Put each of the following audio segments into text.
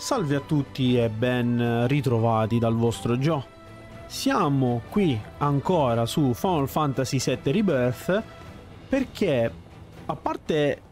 Salve a tutti e ben ritrovati dal vostro Joe. Siamo qui ancora su Final Fantasy VII Rebirth perché, a parte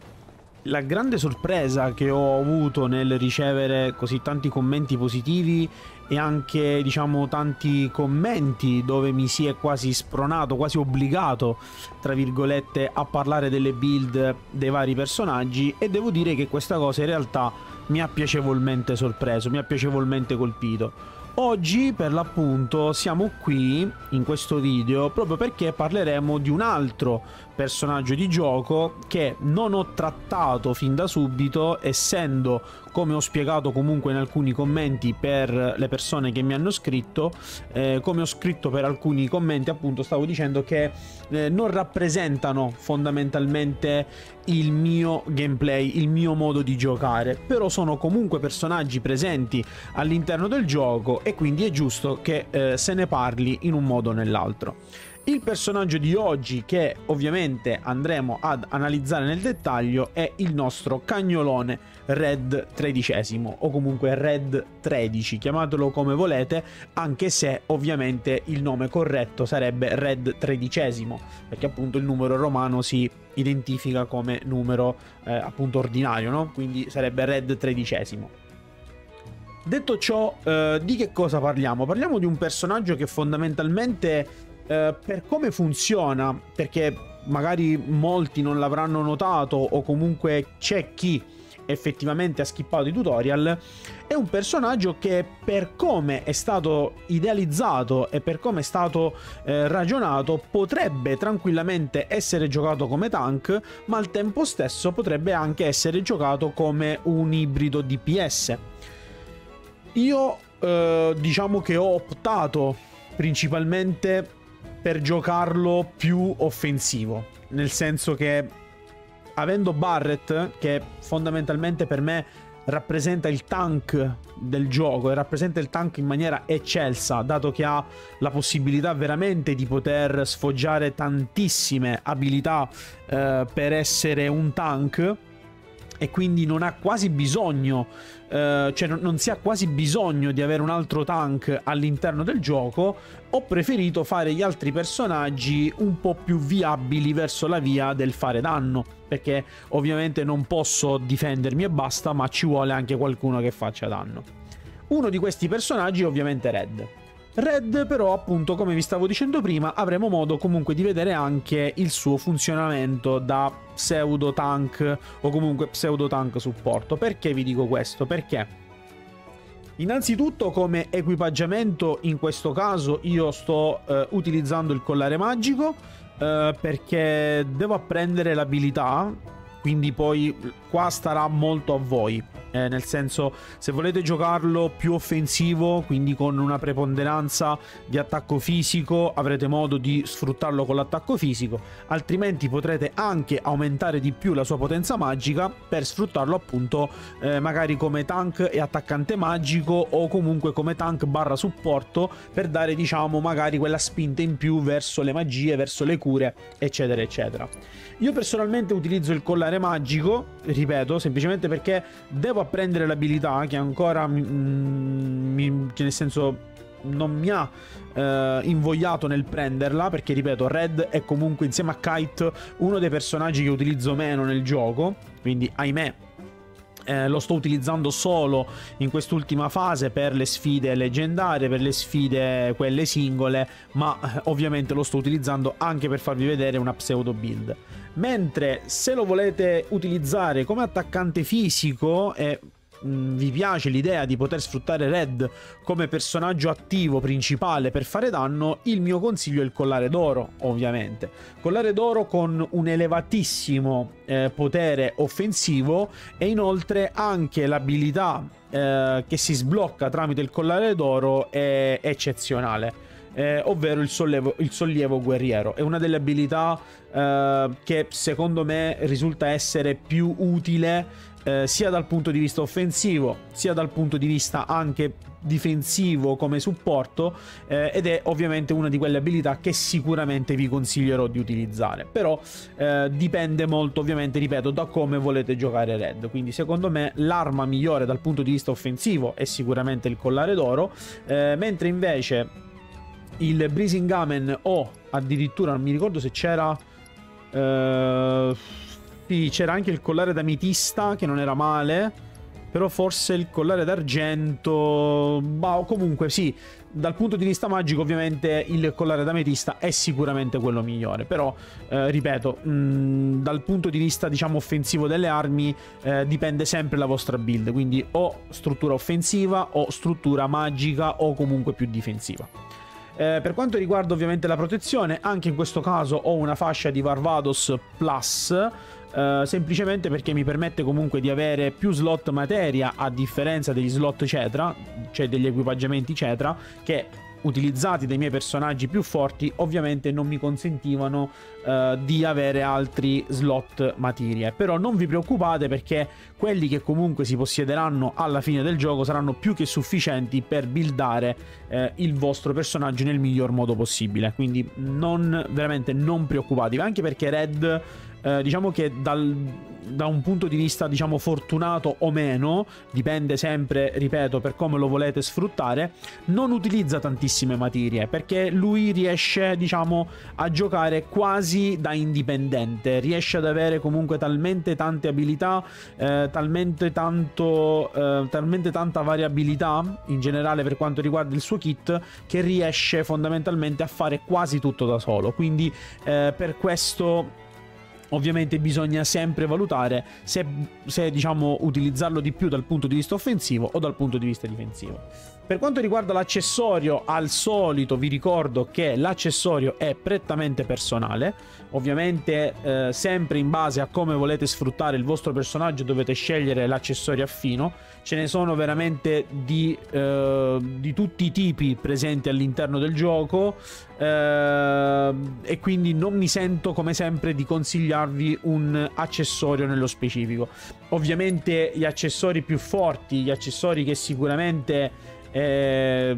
la grande sorpresa che ho avuto nel ricevere così tanti commenti positivi e anche diciamo tanti commenti dove mi si è quasi spronato, quasi obbligato, tra virgolette, a parlare delle build dei vari personaggi e devo dire che questa cosa in realtà mi ha piacevolmente sorpreso, mi ha piacevolmente colpito. Oggi per l'appunto siamo qui in questo video proprio perché parleremo di un altro personaggio di gioco che non ho trattato fin da subito essendo come ho spiegato comunque in alcuni commenti per le persone che mi hanno scritto eh, come ho scritto per alcuni commenti appunto stavo dicendo che eh, non rappresentano fondamentalmente il mio gameplay il mio modo di giocare però sono comunque personaggi presenti all'interno del gioco e quindi è giusto che eh, se ne parli in un modo o nell'altro il personaggio di oggi che ovviamente andremo ad analizzare nel dettaglio è il nostro cagnolone Red 13 o comunque Red 13, chiamatelo come volete, anche se ovviamente il nome corretto sarebbe Red 13 perché appunto il numero romano si identifica come numero eh, appunto ordinario, no? Quindi sarebbe Red 13. Detto ciò, eh, di che cosa parliamo? Parliamo di un personaggio che fondamentalmente eh, per come funziona, perché magari molti non l'avranno notato o comunque c'è chi effettivamente ha skippato i tutorial, è un personaggio che per come è stato idealizzato e per come è stato eh, ragionato potrebbe tranquillamente essere giocato come tank, ma al tempo stesso potrebbe anche essere giocato come un ibrido DPS. Io eh, diciamo che ho optato principalmente per giocarlo più offensivo. Nel senso che avendo Barrett, che fondamentalmente per me rappresenta il tank del gioco e rappresenta il tank in maniera eccelsa, dato che ha la possibilità veramente di poter sfoggiare tantissime abilità eh, per essere un tank e quindi non ha quasi bisogno, eh, cioè non, si ha quasi bisogno di avere un altro tank all'interno del gioco, ho preferito fare gli altri personaggi un po' più viabili verso la via del fare danno, perché ovviamente non posso difendermi e basta, ma ci vuole anche qualcuno che faccia danno. Uno di questi personaggi è ovviamente Red. Red però appunto come vi stavo dicendo prima avremo modo comunque di vedere anche il suo funzionamento da pseudo tank o comunque pseudo tank supporto. Perché vi dico questo? Perché Innanzitutto come equipaggiamento in questo caso io sto eh, utilizzando il collare magico eh, perché devo apprendere l'abilità quindi poi qua starà molto a voi. Eh, nel senso, se volete giocarlo più offensivo, quindi con una preponderanza di attacco fisico, avrete modo di sfruttarlo con l'attacco fisico, altrimenti potrete anche aumentare di più la sua potenza magica per sfruttarlo appunto eh, magari come tank e attaccante magico o comunque come tank barra supporto per dare diciamo magari quella spinta in più verso le magie, verso le cure, eccetera eccetera. Io personalmente utilizzo il collare magico, ripeto, semplicemente perché devo apprendere l'abilità che ancora mi, mi, nel senso non mi ha eh, invogliato nel prenderla perché ripeto Red è comunque insieme a Kite uno dei personaggi che utilizzo meno nel gioco. Quindi ahimè eh, lo sto utilizzando solo in quest'ultima fase per le sfide leggendarie, per le sfide quelle singole, ma eh, ovviamente lo sto utilizzando anche per farvi vedere una pseudo build. Mentre se lo volete utilizzare come attaccante fisico e Mm, vi piace l'idea di poter sfruttare Red come personaggio attivo principale per fare danno, il mio consiglio è il collare d'oro, ovviamente. Collare d'oro con un elevatissimo eh, potere offensivo e inoltre anche l'abilità eh, che si sblocca tramite il collare d'oro è eccezionale. Eh, ovvero il sollievo, il sollievo, guerriero. È una delle abilità eh, che secondo me risulta essere più utile eh, sia dal punto di vista offensivo, sia dal punto di vista anche difensivo come supporto eh, ed è ovviamente una di quelle abilità che sicuramente vi consiglierò di utilizzare però eh, dipende molto ovviamente ripeto da come volete giocare Red quindi secondo me l'arma migliore dal punto di vista offensivo è sicuramente il collare d'oro eh, mentre invece il Brisingamen o addirittura non mi ricordo se c'era eh, sì, c'era anche il collare d'ametista che non era male. Però forse il collare d'argento. Ma comunque sì. Dal punto di vista magico, ovviamente, il collare d'ametista è sicuramente quello migliore. Però, eh, ripeto, mh, mm, dal punto di vista, diciamo, offensivo delle armi, eh, dipende sempre la vostra build. Quindi o struttura offensiva, o struttura magica, o comunque più difensiva. Eh, per quanto riguarda ovviamente la protezione, anche in questo caso ho una fascia di Varvados Plus eh, semplicemente perché mi permette comunque di avere più slot materia a differenza degli slot cetra, cioè degli equipaggiamenti cetra, che utilizzati dai miei personaggi più forti ovviamente non mi consentivano uh, di avere altri slot materie. Però non vi preoccupate perché quelli che comunque si possiederanno alla fine del gioco saranno più che sufficienti per buildare uh, il vostro personaggio nel miglior modo possibile. Quindi non veramente non preoccupatevi anche perché Red eh, diciamo che dal, da un punto di vista diciamo fortunato o meno dipende sempre ripeto per come lo volete sfruttare non utilizza tantissime materie perché lui riesce diciamo a giocare quasi da indipendente riesce ad avere comunque talmente tante abilità eh, talmente tanto eh, talmente tanta variabilità in generale per quanto riguarda il suo kit che riesce fondamentalmente a fare quasi tutto da solo. Quindi eh, per questo Ovviamente bisogna sempre valutare se, se diciamo, utilizzarlo di più dal punto di vista offensivo o dal punto di vista difensivo. Per quanto riguarda l'accessorio, al solito vi ricordo che l'accessorio è prettamente personale, ovviamente eh, sempre in base a come volete sfruttare il vostro personaggio dovete scegliere l'accessorio affino, ce ne sono veramente di, eh, di tutti i tipi presenti all'interno del gioco eh, e quindi non mi sento come sempre di consigliarvi un accessorio nello specifico. Ovviamente gli accessori più forti, gli accessori che sicuramente eh,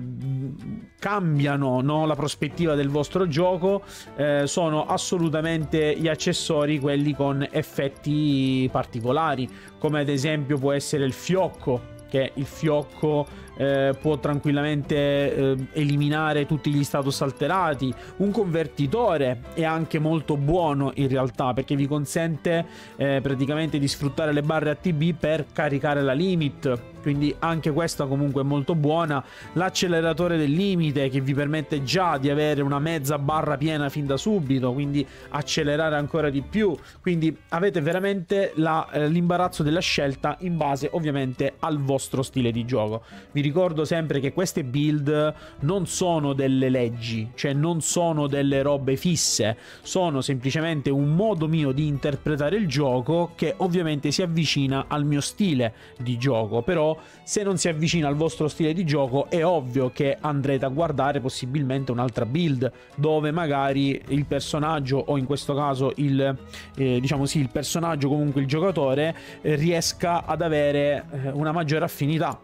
cambiano no, la prospettiva del vostro gioco eh, sono assolutamente gli accessori quelli con effetti particolari come ad esempio può essere il fiocco che il fiocco eh, può tranquillamente eh, eliminare tutti gli status alterati. Un convertitore è anche molto buono in realtà perché vi consente eh, praticamente di sfruttare le barre ATB per caricare la limit. Quindi anche questa comunque è molto buona. L'acceleratore del limite che vi permette già di avere una mezza barra piena fin da subito, quindi accelerare ancora di più. Quindi avete veramente eh, l'imbarazzo della scelta in base ovviamente al vostro stile di gioco. Vi ricordo sempre che queste build non sono delle leggi, cioè non sono delle robe fisse, sono semplicemente un modo mio di interpretare il gioco che ovviamente si avvicina al mio stile di gioco, però se non si avvicina al vostro stile di gioco è ovvio che andrete a guardare possibilmente un'altra build dove magari il personaggio o in questo caso il eh, diciamo sì, il personaggio comunque il giocatore eh, riesca ad avere eh, una maggiore affinità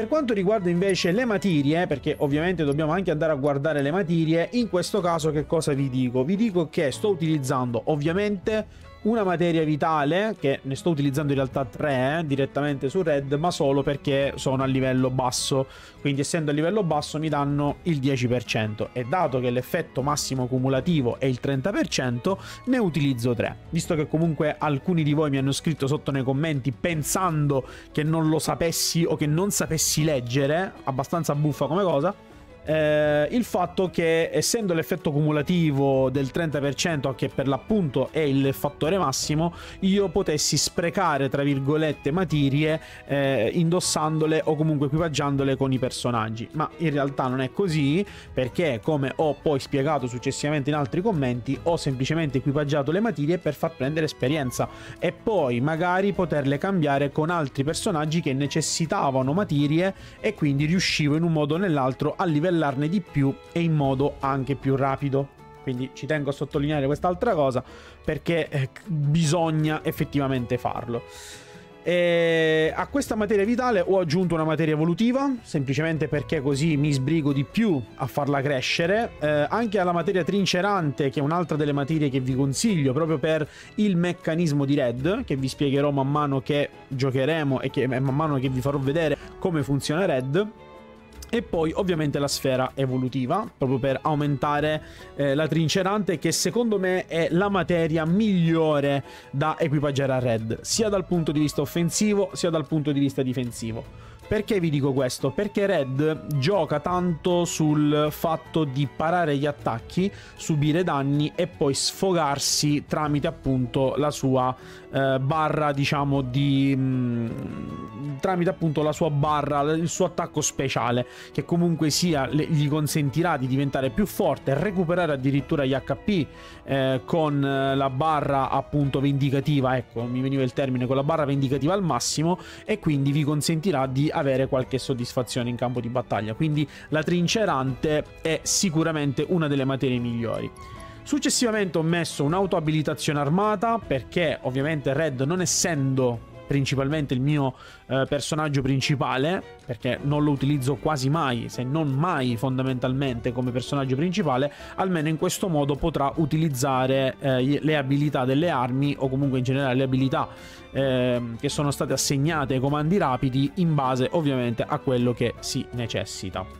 per quanto riguarda invece le materie, perché ovviamente dobbiamo anche andare a guardare le materie, in questo caso che cosa vi dico? Vi dico che sto utilizzando ovviamente una materia vitale, che ne sto utilizzando in realtà tre eh, direttamente su Red, ma solo perché sono a livello basso. Quindi essendo a livello basso mi danno il 10%. E dato che l'effetto massimo cumulativo è il 30%, ne utilizzo 3. Visto che comunque alcuni di voi mi hanno scritto sotto nei commenti pensando che non lo sapessi o che non sapessi leggere, abbastanza buffa come cosa eh, il fatto che essendo l'effetto cumulativo del 30% che per l'appunto è il fattore massimo io potessi sprecare tra virgolette materie eh, indossandole o comunque equipaggiandole con i personaggi. Ma in realtà non è così perché come ho poi spiegato successivamente in altri commenti ho semplicemente equipaggiato le materie per far prendere esperienza e poi magari poterle cambiare con altri personaggi che necessitavano materie e quindi riuscivo in un modo o nell'altro a livello livellarne di più e in modo anche più rapido. Quindi ci tengo a sottolineare quest'altra cosa perché eh, bisogna effettivamente farlo. E a questa materia vitale ho aggiunto una materia evolutiva, semplicemente perché così mi sbrigo di più a farla crescere. Eh, anche alla materia trincerante, che è un'altra delle materie che vi consiglio proprio per il meccanismo di Red, che vi spiegherò man mano che giocheremo e che man mano che vi farò vedere come funziona Red e poi ovviamente la sfera evolutiva, proprio per aumentare eh, la trincerante, che secondo me è la materia migliore da equipaggiare a Red, sia dal punto di vista offensivo sia dal punto di vista difensivo. Perché vi dico questo? Perché Red gioca tanto sul fatto di parare gli attacchi, subire danni e poi sfogarsi tramite appunto la sua eh, barra, diciamo, di... Mh, mm, tramite appunto la sua barra, il suo attacco speciale, che comunque sia le, gli consentirà di diventare più forte, recuperare addirittura gli HP eh, con la barra appunto vendicativa, ecco, mi veniva il termine, con la barra vendicativa al massimo e quindi vi consentirà di avere qualche soddisfazione in campo di battaglia. Quindi la trincerante è sicuramente una delle materie migliori. Successivamente ho messo un'autoabilitazione armata perché ovviamente Red non essendo principalmente il mio eh, personaggio principale, perché non lo utilizzo quasi mai, se non mai fondamentalmente come personaggio principale, almeno in questo modo potrà utilizzare eh, le abilità delle armi o comunque in generale le abilità eh, che sono state assegnate ai comandi rapidi in base ovviamente a quello che si necessita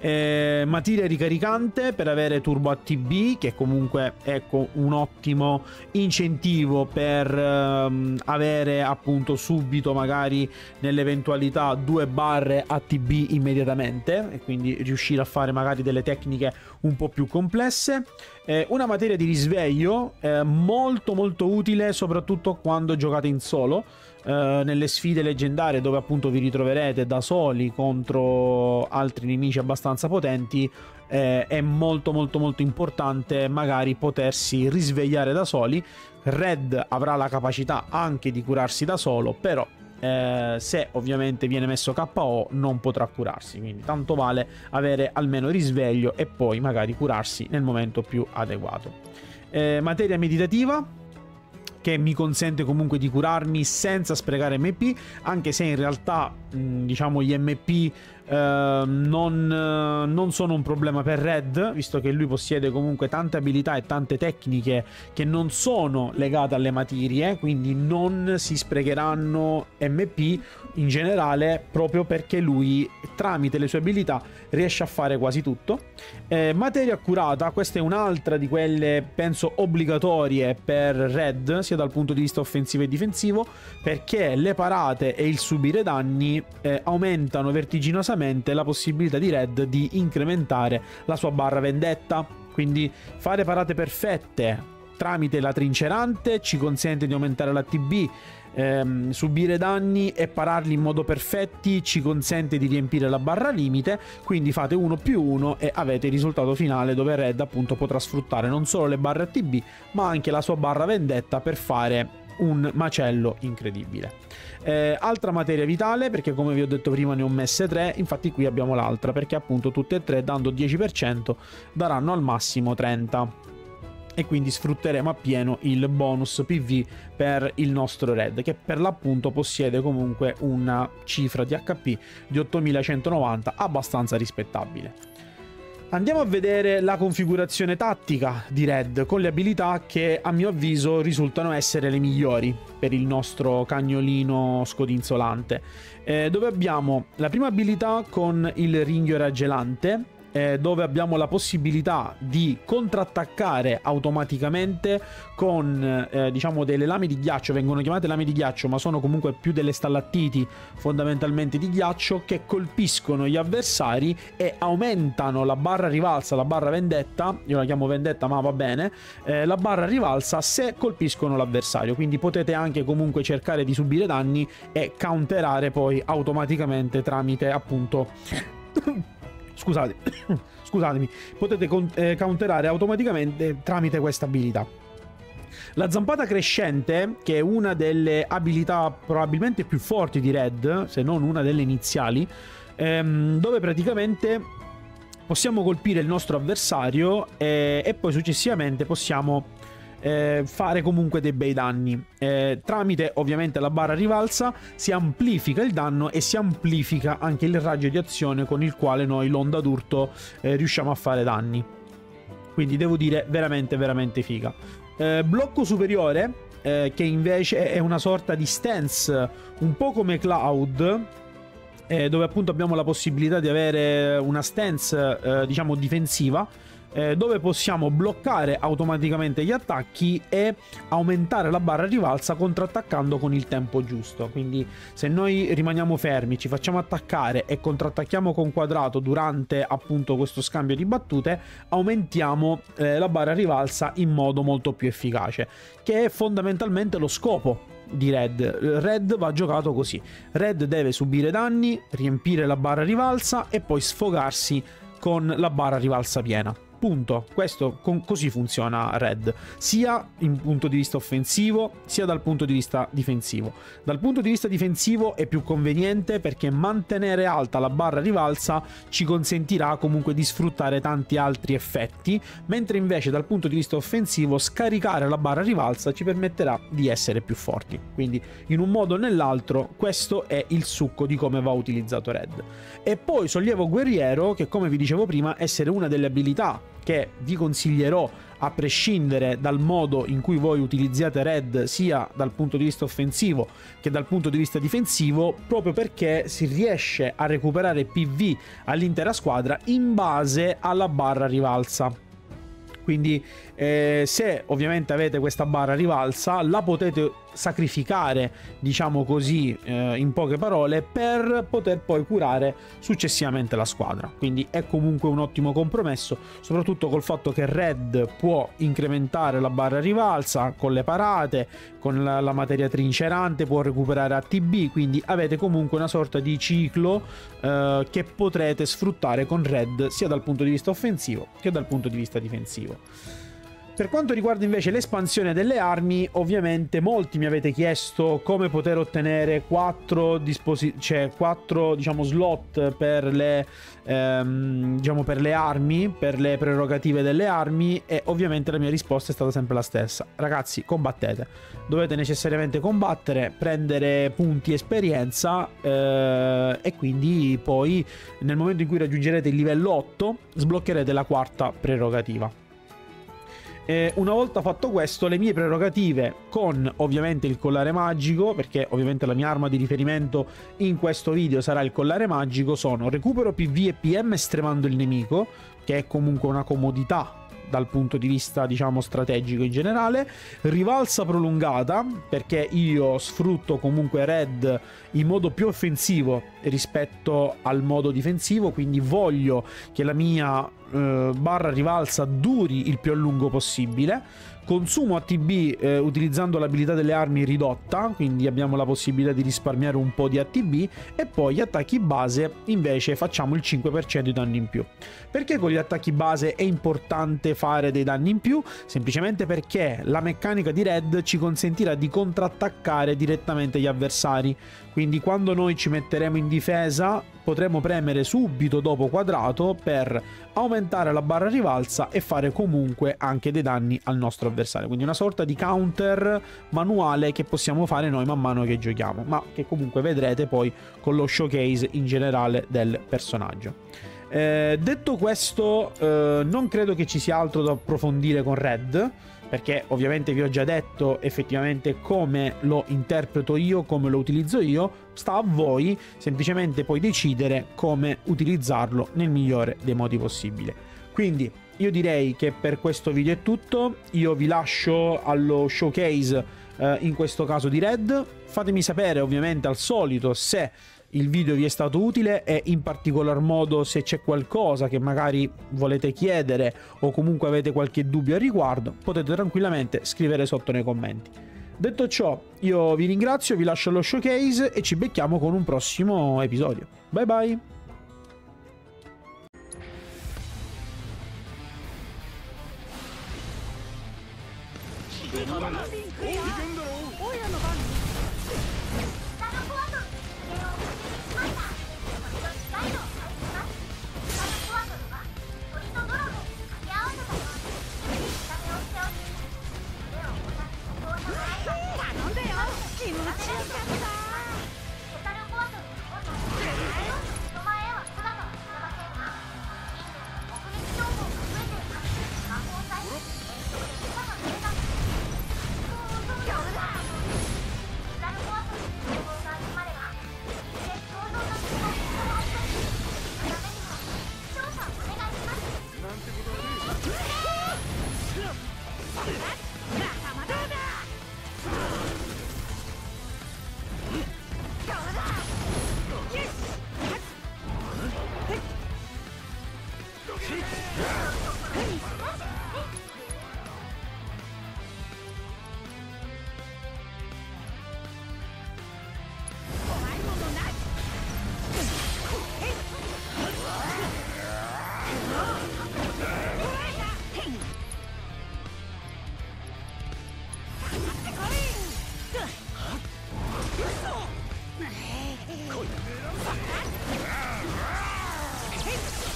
eh, materia ricaricante per avere turbo ATB che comunque ecco, un ottimo incentivo per ehm, avere appunto subito magari nell'eventualità due barre ATB immediatamente e quindi riuscire a fare magari delle tecniche un po' più complesse. Eh, una materia di risveglio eh, molto molto utile soprattutto quando giocate in solo eh, nelle sfide leggendarie dove appunto vi ritroverete da soli contro altri nemici abbastanza potenti eh, è molto molto molto importante magari potersi risvegliare da soli. Red avrà la capacità anche di curarsi da solo però eh, se ovviamente viene messo KO non potrà curarsi quindi tanto vale avere almeno risveglio e poi magari curarsi nel momento più adeguato. Eh, materia meditativa che mi consente comunque di curarmi senza sprecare MP, anche se in realtà diciamo gli MP Uh, non, uh, non, sono un problema per Red, visto che lui possiede comunque tante abilità e tante tecniche che non sono legate alle materie, quindi non si sprecheranno MP in generale, proprio perché lui tramite le sue abilità riesce a fare quasi tutto. Eh, materia accurata, questa è un'altra di quelle penso obbligatorie per Red, sia dal punto di vista offensivo e difensivo, perché le parate e il subire danni eh, aumentano vertiginosamente immediatamente la possibilità di Red di incrementare la sua barra vendetta. Quindi fare parate perfette tramite la trincerante ci consente di aumentare la TB. Ehm, subire danni e pararli in modo perfetti ci consente di riempire la barra limite quindi fate 1 più 1 e avete il risultato finale dove Red appunto potrà sfruttare non solo le barre ATB ma anche la sua barra vendetta per fare un macello incredibile eh, altra materia vitale, perché come vi ho detto prima ne ho messe tre, infatti qui abbiamo l'altra, perché appunto tutte e tre dando 10% daranno al massimo 30 e quindi sfrutteremo appieno il bonus PV per il nostro red che per l'appunto possiede comunque una cifra di HP di 8190 abbastanza rispettabile. Andiamo a vedere la configurazione tattica di Red con le abilità che a mio avviso risultano essere le migliori per il nostro cagnolino scodinzolante. Eh, dove abbiamo la prima abilità con il ringhio raggelante eh, dove abbiamo la possibilità di contrattaccare automaticamente con eh, diciamo delle lame di ghiaccio, vengono chiamate lame di ghiaccio, ma sono comunque più delle stallattiti fondamentalmente di ghiaccio che colpiscono gli avversari e aumentano la barra rivalsa, la barra vendetta, io la chiamo vendetta ma va bene, eh, la barra rivalsa se colpiscono l'avversario, quindi potete anche comunque cercare di subire danni e counterare poi automaticamente tramite appunto scusate, scusatemi, potete eh, counterare automaticamente tramite questa abilità. La zampata crescente, che è una delle abilità probabilmente più forti di Red, se non una delle iniziali, ehm, dove praticamente possiamo colpire il nostro avversario e, e poi successivamente possiamo eh, fare comunque dei bei danni. Eh, tramite ovviamente la barra rivalsa si amplifica il danno e si amplifica anche il raggio di azione con il quale noi l'onda d'urto eh, riusciamo a fare danni. Quindi devo dire veramente veramente figa. Eh, blocco superiore eh, che invece è una sorta di stance un po' come Cloud eh, dove appunto abbiamo la possibilità di avere una stance diciamo difensiva eh, dove possiamo bloccare automaticamente gli attacchi e aumentare la barra rivalsa contrattaccando con il tempo giusto. Quindi se noi rimaniamo fermi, ci facciamo attaccare e contrattacchiamo con quadrato durante appunto questo scambio di battute, aumentiamo eh, la barra rivalsa in modo molto più efficace, che è fondamentalmente lo scopo di Red. Red va giocato così. Red deve subire danni, riempire la barra rivalsa e poi sfogarsi con la barra rivalsa piena. Punto. Questo con, così funziona Red, sia in punto di vista offensivo, sia dal punto di vista difensivo. Dal punto di vista difensivo è più conveniente perché mantenere alta la barra rivalsa ci consentirà comunque di sfruttare tanti altri effetti, mentre invece dal punto di vista offensivo scaricare la barra rivalsa ci permetterà di essere più forti. Quindi in un modo o nell'altro questo è il succo di come va utilizzato Red. E poi sollievo guerriero che come vi dicevo prima essere una delle abilità che vi consiglierò a prescindere dal modo in cui voi utilizziate Red sia dal punto di vista offensivo che dal punto di vista difensivo proprio perché si riesce a recuperare PV all'intera squadra in base alla barra rivalsa. Quindi eh, se ovviamente avete questa barra rivalsa la potete sacrificare, diciamo così, eh, in poche parole, per poter poi curare successivamente la squadra. Quindi è comunque un ottimo compromesso, soprattutto col fatto che Red può incrementare la barra rivalsa con le parate, con la, la materia trincerante, può recuperare ATB, quindi avete comunque una sorta di ciclo eh, che potrete sfruttare con Red sia dal punto di vista offensivo che dal punto di vista difensivo. Per quanto riguarda invece l'espansione delle armi, ovviamente molti mi avete chiesto come poter ottenere 4, disposi- cioè 4 diciamo, slot per le, ehm, diciamo, per le armi, per le prerogative delle armi e ovviamente la mia risposta è stata sempre la stessa. Ragazzi, combattete. Dovete necessariamente combattere, prendere punti esperienza eh, e quindi poi nel momento in cui raggiungerete il livello 8 sbloccherete la quarta prerogativa. Eh, una volta fatto questo, le mie prerogative con ovviamente il collare magico, perché ovviamente la mia arma di riferimento in questo video sarà il collare magico, sono recupero PV e PM estremando il nemico, che è comunque una comodità dal punto di vista diciamo strategico in generale. Rivalsa prolungata perché io sfrutto comunque red in modo più offensivo rispetto al modo difensivo quindi voglio che la mia eh, barra rivalsa duri il più a lungo possibile. Consumo ATB eh, utilizzando l'abilità delle armi ridotta, quindi abbiamo la possibilità di risparmiare un po' di ATB e poi gli attacchi base invece facciamo il 5% di danni in più. Perché con gli attacchi base è importante fare dei danni in più? Semplicemente perché la meccanica di Red ci consentirà di contrattaccare direttamente gli avversari. Quindi quando noi ci metteremo in difesa potremo premere subito dopo quadrato per aumentare la barra rivalsa e fare comunque anche dei danni al nostro avversario. Quindi una sorta di counter manuale che possiamo fare noi man mano che giochiamo, ma che comunque vedrete poi con lo showcase in generale del personaggio. Eh, detto questo, eh, non credo che ci sia altro da approfondire con Red perché ovviamente vi ho già detto effettivamente come lo interpreto io, come lo utilizzo io, sta a voi semplicemente poi decidere come utilizzarlo nel migliore dei modi possibile. Quindi io direi che per questo video è tutto, io vi lascio allo showcase eh, in questo caso di Red, fatemi sapere ovviamente al solito se il video vi è stato utile e in particolar modo se c'è qualcosa che magari volete chiedere o comunque avete qualche dubbio al riguardo, potete tranquillamente scrivere sotto nei commenti. Detto ciò, io vi ringrazio, vi lascio allo showcase e ci becchiamo con un prossimo episodio. Bye bye! 来い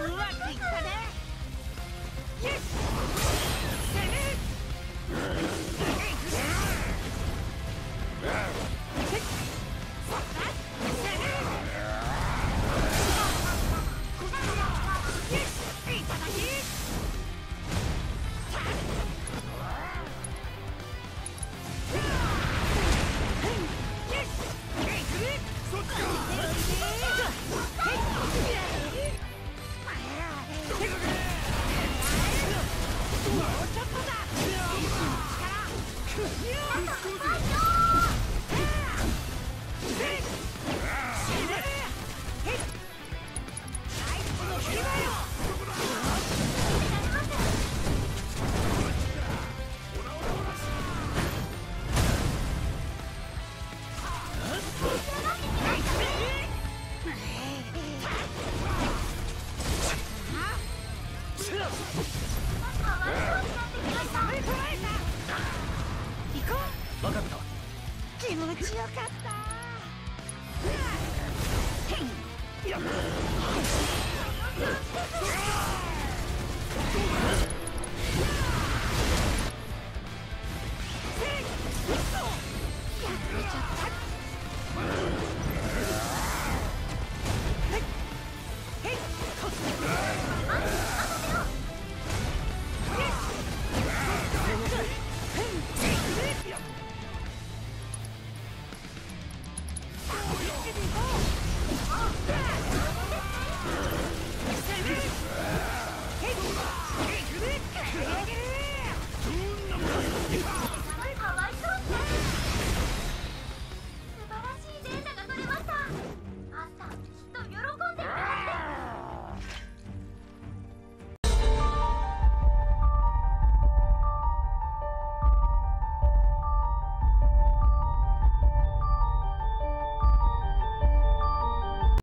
まくいったねよし。